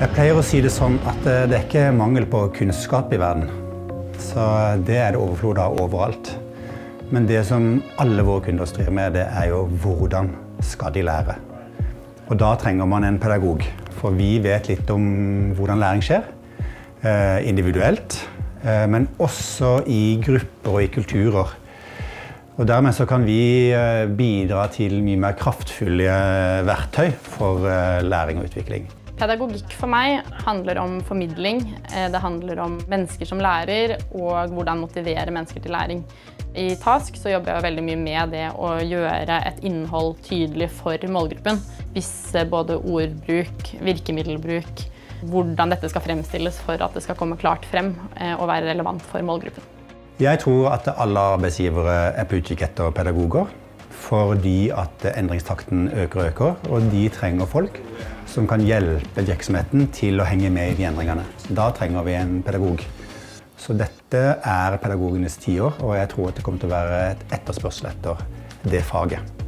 Jeg pleier å si det sånn at eh, det er ikke mangel på kunnskap i verden. Så det er det overflod av overalt. Men det som alle våre kunder styrer med, det er jo hvordan skal de lære. Og da trenger man en pedagog. For vi vet litt om hvordan læring skjer. Eh, individuelt, eh, men også i grupper og i kulturer. Og dermed så kan vi bidra til mye mer kraftfulle verktøy for læring og utvikling. Pedagogikk for meg handler om formidling. Eh, det handler om mennesker som lærer, og hvordan motivere mennesker til læring. I Task så jobber jeg veldig mye med det å gjøre et innhold tydelig for målgruppen. Visse både ordbruk, virkemiddelbruk, hvordan dette skal fremstilles for at det skal komme klart frem eh, og være relevant for målgruppen. Jeg tror at alle arbeidsgivere er på utkikk etter pedagoger fordi at endringstakten øker og øker, og de trenger folk som kan hjelpe virksomheten til å henge med i de endringene. Da trenger vi en pedagog. Så dette er pedagogenes tiår, og jeg tror det kommer til å være et etterspørsel etter det faget.